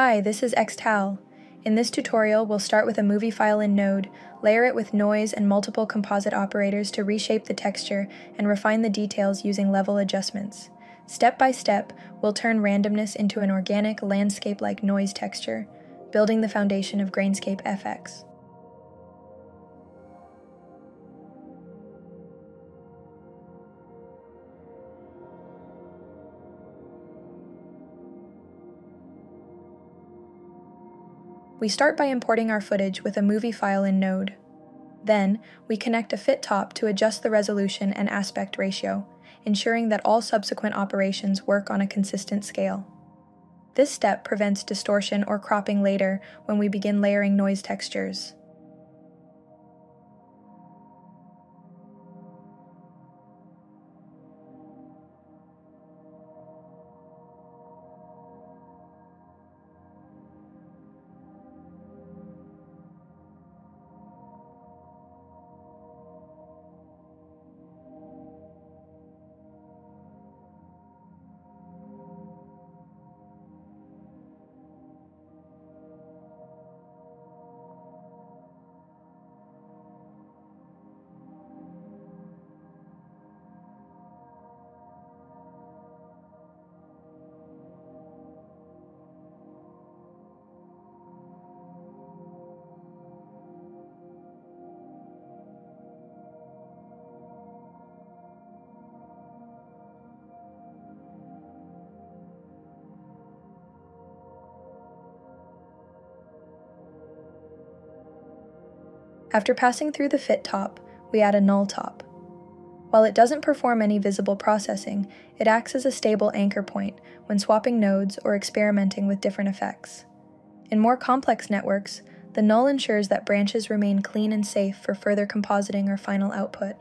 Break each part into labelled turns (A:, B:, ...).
A: Hi, this is Xtal. In this tutorial, we'll start with a movie file in Node, layer it with noise and multiple composite operators to reshape the texture and refine the details using level adjustments. Step by step, we'll turn randomness into an organic landscape-like noise texture, building the foundation of Grainscape FX. We start by importing our footage with a movie file in Node. Then, we connect a fit top to adjust the resolution and aspect ratio, ensuring that all subsequent operations work on a consistent scale. This step prevents distortion or cropping later when we begin layering noise textures. After passing through the fit top, we add a null top. While it doesn't perform any visible processing, it acts as a stable anchor point when swapping nodes or experimenting with different effects. In more complex networks, the null ensures that branches remain clean and safe for further compositing or final output.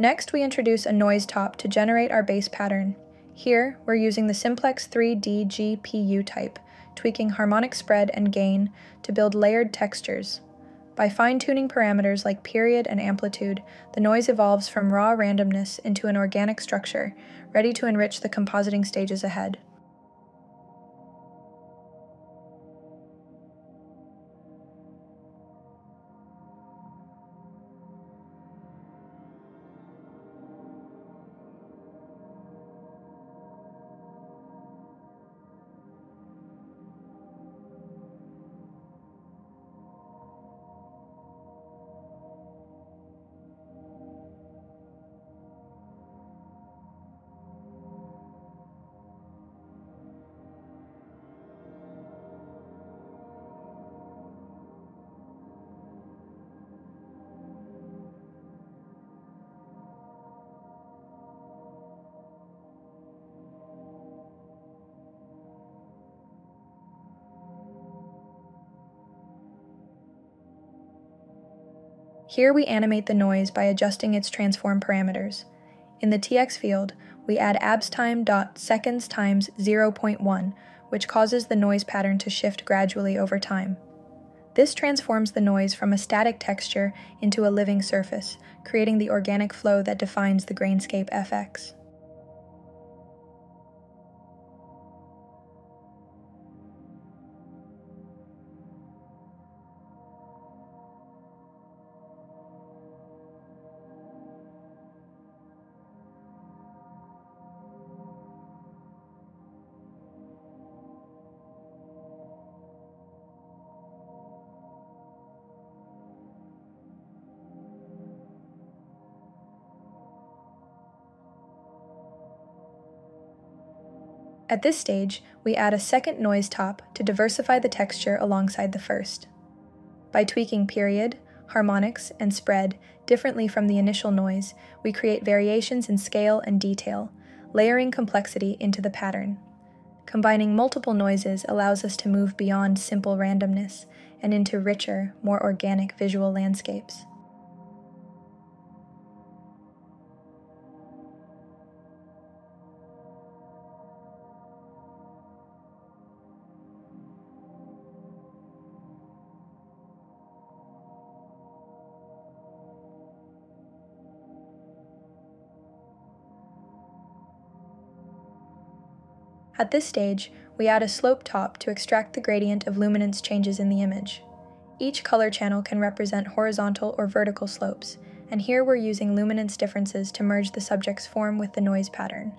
A: Next, we introduce a noise top to generate our base pattern. Here, we're using the Simplex 3D GPU type, tweaking harmonic spread and gain to build layered textures. By fine-tuning parameters like period and amplitude, the noise evolves from raw randomness into an organic structure, ready to enrich the compositing stages ahead. Here we animate the noise by adjusting its transform parameters. In the TX field, we add abstime.seconds times 0.1, which causes the noise pattern to shift gradually over time. This transforms the noise from a static texture into a living surface, creating the organic flow that defines the Grainscape FX. At this stage, we add a second noise top to diversify the texture alongside the first. By tweaking period, harmonics, and spread differently from the initial noise, we create variations in scale and detail, layering complexity into the pattern. Combining multiple noises allows us to move beyond simple randomness and into richer, more organic visual landscapes. At this stage, we add a slope top to extract the gradient of luminance changes in the image. Each color channel can represent horizontal or vertical slopes, and here we're using luminance differences to merge the subject's form with the noise pattern.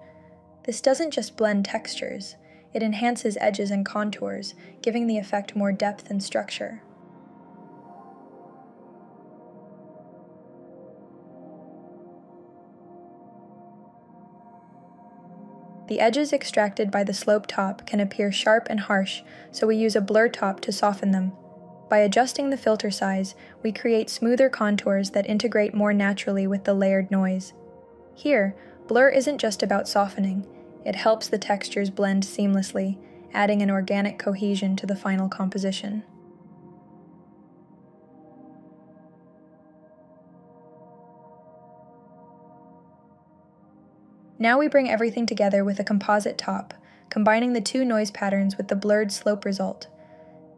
A: This doesn't just blend textures, it enhances edges and contours, giving the effect more depth and structure. The edges extracted by the slope top can appear sharp and harsh, so we use a blur top to soften them. By adjusting the filter size, we create smoother contours that integrate more naturally with the layered noise. Here, blur isn't just about softening, it helps the textures blend seamlessly, adding an organic cohesion to the final composition. Now we bring everything together with a composite top, combining the two noise patterns with the blurred slope result.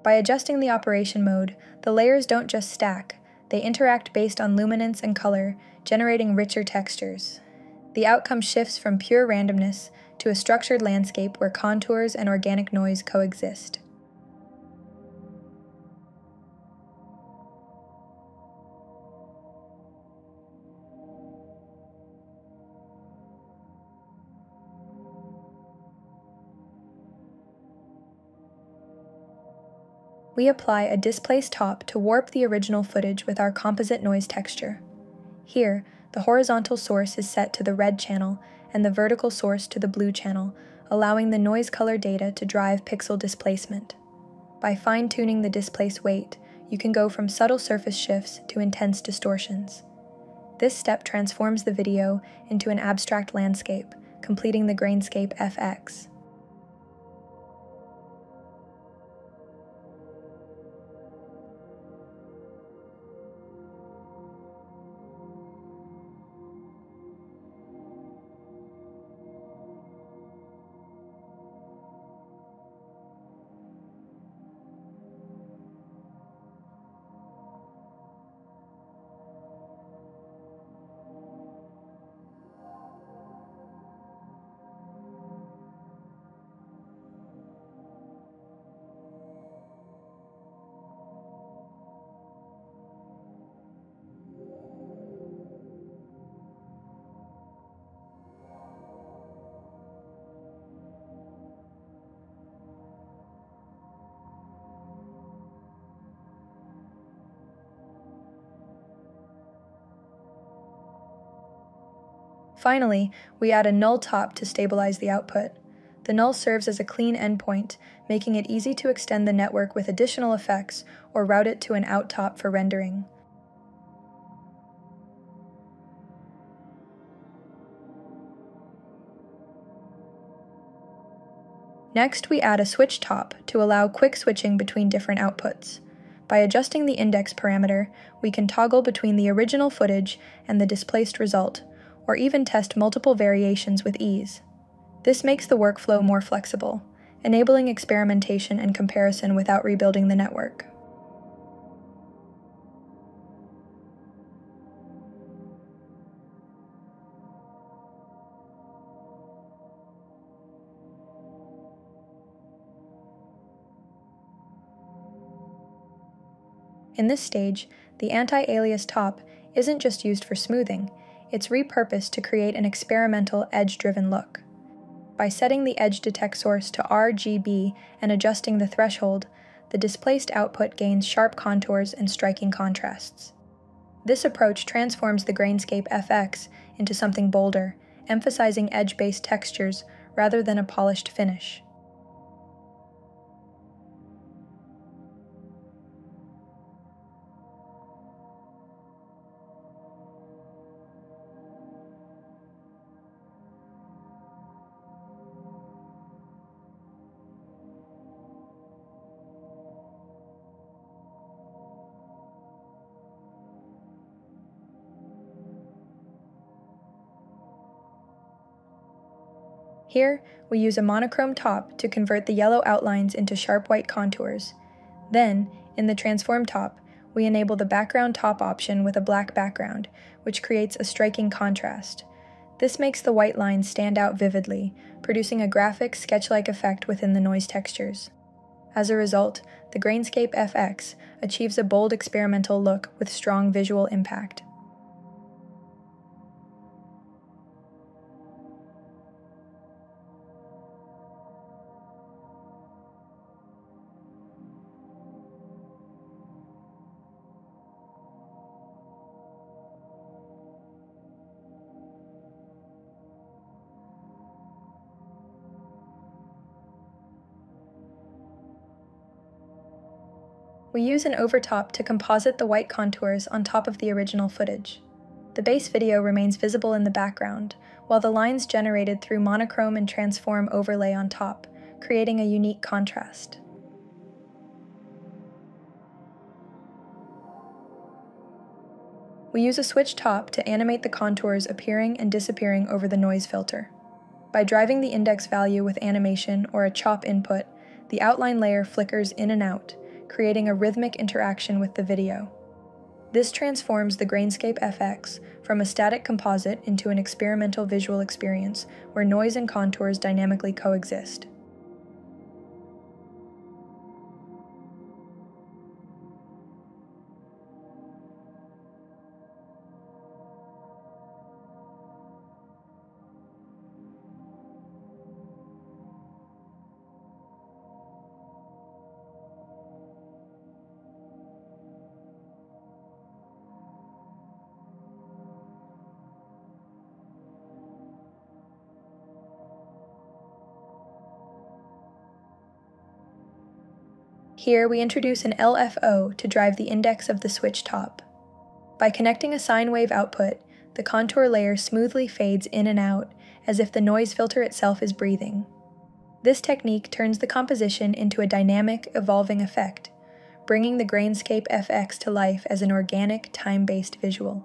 A: By adjusting the operation mode, the layers don't just stack, they interact based on luminance and color, generating richer textures. The outcome shifts from pure randomness to a structured landscape where contours and organic noise coexist. We apply a displace top to warp the original footage with our composite noise texture. Here, the horizontal source is set to the red channel and the vertical source to the blue channel, allowing the noise color data to drive pixel displacement. By fine-tuning the displace weight, you can go from subtle surface shifts to intense distortions. This step transforms the video into an abstract landscape, completing the Grainscape FX. Finally, we add a null top to stabilize the output. The null serves as a clean endpoint, making it easy to extend the network with additional effects or route it to an out top for rendering. Next, we add a switch top to allow quick switching between different outputs. By adjusting the index parameter, we can toggle between the original footage and the displaced result, or even test multiple variations with ease. This makes the workflow more flexible, enabling experimentation and comparison without rebuilding the network. In this stage, the anti-alias top isn't just used for smoothing, it's repurposed to create an experimental edge-driven look. By setting the edge detect source to RGB and adjusting the threshold, the displaced output gains sharp contours and striking contrasts. This approach transforms the Grainscape FX into something bolder, emphasizing edge-based textures rather than a polished finish. Here, we use a monochrome top to convert the yellow outlines into sharp white contours. Then, in the transform top, we enable the background top option with a black background, which creates a striking contrast. This makes the white lines stand out vividly, producing a graphic, sketch-like effect within the noise textures. As a result, the Grainscape FX achieves a bold experimental look with strong visual impact. We use an over top to composite the white contours on top of the original footage. The base video remains visible in the background, while the lines generated through monochrome and transform overlay on top, creating a unique contrast. We use a switch top to animate the contours appearing and disappearing over the noise filter. By driving the index value with animation or a chop input, the outline layer flickers in and out, creating a rhythmic interaction with the video. This transforms the Grainscape FX from a static composite into an experimental visual experience where noise and contours dynamically coexist. Here we introduce an LFO to drive the index of the switch top. By connecting a sine wave output, the contour layer smoothly fades in and out, as if the noise filter itself is breathing. This technique turns the composition into a dynamic, evolving effect, bringing the Grainscape FX to life as an organic, time-based visual.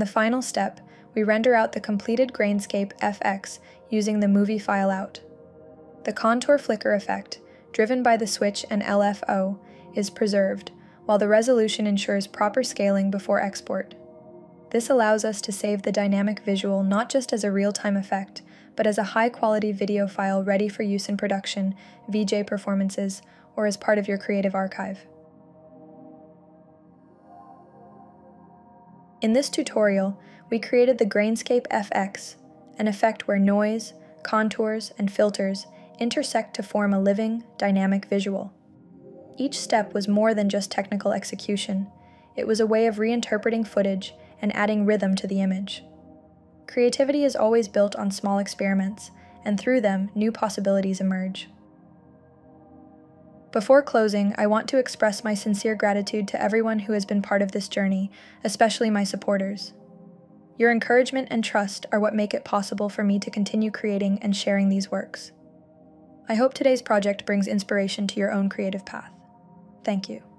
A: The final step, we render out the completed Grainscape FX using the movie file out. The contour flicker effect, driven by the switch and LFO, is preserved, while the resolution ensures proper scaling before export. This allows us to save the dynamic visual not just as a real-time effect, but as a high-quality video file ready for use in production, VJ performances, or as part of your creative archive. In this tutorial, we created the Grainscape FX, an effect where noise, contours, and filters intersect to form a living, dynamic visual. Each step was more than just technical execution, it was a way of reinterpreting footage and adding rhythm to the image. Creativity is always built on small experiments, and through them, new possibilities emerge. Before closing, I want to express my sincere gratitude to everyone who has been part of this journey, especially my supporters. Your encouragement and trust are what make it possible for me to continue creating and sharing these works. I hope today's project brings inspiration to your own creative path. Thank you.